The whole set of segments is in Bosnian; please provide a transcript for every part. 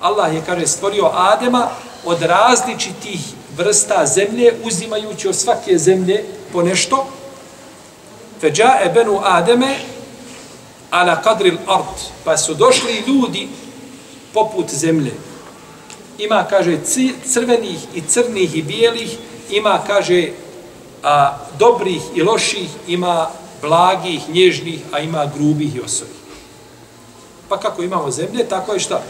Allah je, kaže, stvorio Adema od različitih vrsta zemlje, uzimajući od svake zemlje po nešto. Feđa ebenu Ademe ala kadril art. Pa su došli ljudi poput zemlje. Ima, kaže, crvenih i crnih i bijelih, ima, kaže, a, dobrih i loših, ima blagih, nježnih, a ima grubih i osovih. Pa kako imamo zemlje, tako je šta?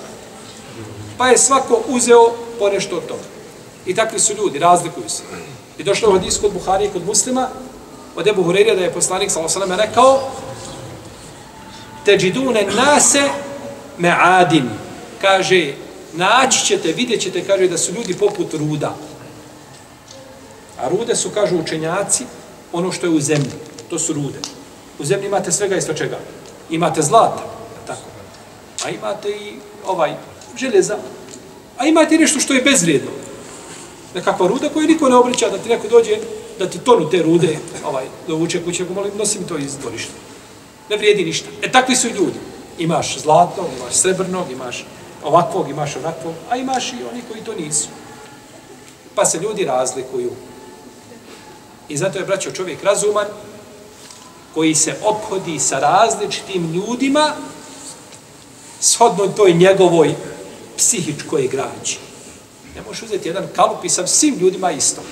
Pa je svako uzeo po nešto od toga. I takvi su ljudi, razlikuju se. I došlo u hadisku od Buhari i kod muslima, od Ebu Hureyre da je poslanik s.a.v. rekao Teđidune nase me adin. Kaže, naći ćete, vidjet ćete, kaže, da su ljudi poput ruda. A rude su, kažu učenjaci, ono što je u zemlji. To su rude. U zemlji imate svega isto čega. Imate zlata, tako. A imate i ovaj željeza. A imate nešto što je bezvrijedno. Nekakva ruda koju niko ne obrića, da ti neko dođe, da ti tonu te rude, ovaj, dovuče uvuče kuće, ako molim, nosim to iz dvorišta. Ne vrijedi ništa. E takvi su ljudi. Imaš zlatnog, imaš srebrnog, imaš ovakvog, imaš onakvog, a imaš i oni koji to nisu. Pa se ljudi razlikuju. I zato je, braćo, čovjek razuman, koji se obhodi sa različitim ljudima, shodno toj njegovoj psihičkoj građi. Ne možeš uzeti jedan kalup i sa svim ljudima isto.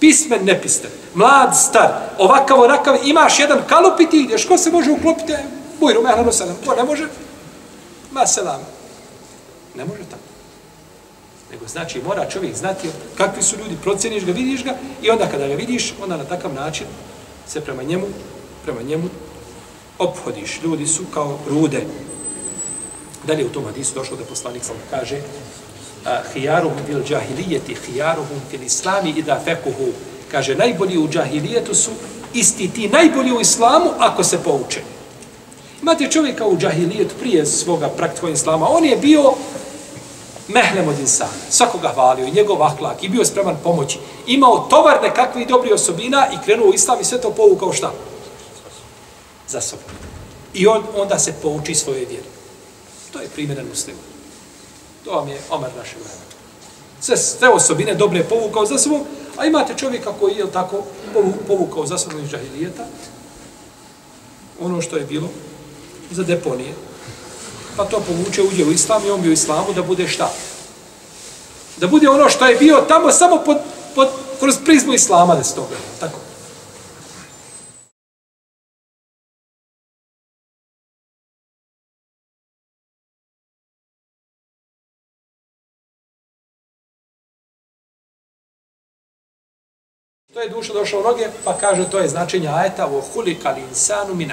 Pismen, nepismen, mlad, star, ovakav, onakav, imaš jedan kalup i ti ideš, ko se može uklopiti? Bujru, mehlano selam, ko ne može? Ma selam. Ne može tako. Nego znači mora čovjek znati kakvi su ljudi, procjeniš ga, vidiš ga i onda kada ga vidiš, onda na takav način se prema njemu, prema njemu ophodiš. Ljudi su kao rude. Dalje u tom hadisu došlo da poslanik sam kaže hijaruhum bil džahilijeti, hijaruhum fil islami i da fekuhu. Kaže, najbolji u džahilijetu su isti ti, najbolji u islamu ako se pouče. Imate čovjeka u džahilijetu prije svoga praktikova islama, on je bio mehlem od insana, svakoga hvalio i njegov ahlak i bio spreman pomoći. Imao tovar nekakvih dobrih osobina i krenuo u islam i sve to povukao šta? Za sobom. I on, onda se pouči svoje vjeri. To je primjeren muslim. To vam je Omer naše vremena. Sve, sve osobine dobre povukao za sobom, a imate čovjeka koji je tako povukao za sobom iz džahilijeta, ono što je bilo za deponije, pa to povuče, uđe u islam i on bi u islamu da bude šta? Da bude ono što je bio tamo samo pod, pod, kroz prizmu islama da se to gleda. Tako. To je duša došla u noge, pa kaže to je značenje ajeta u hulika insanu min